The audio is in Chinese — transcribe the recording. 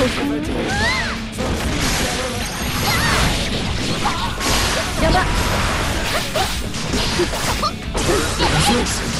让我们从